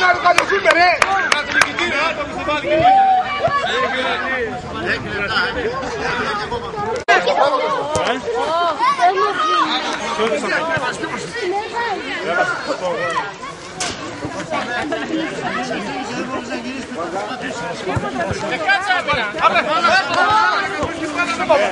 να οργανωθούμε ρε. Πάμε για πάνω. Όχι για πότε.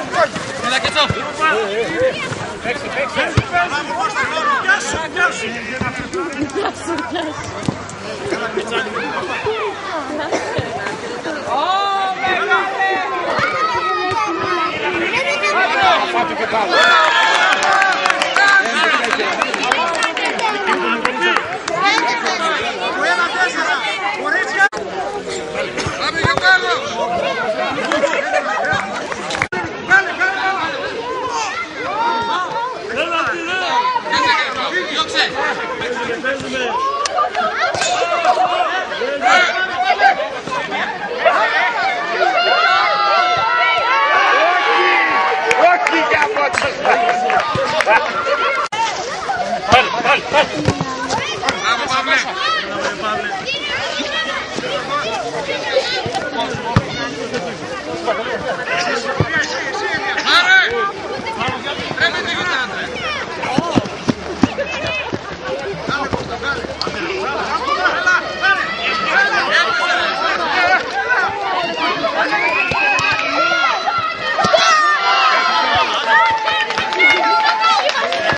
Πάλι, Let's.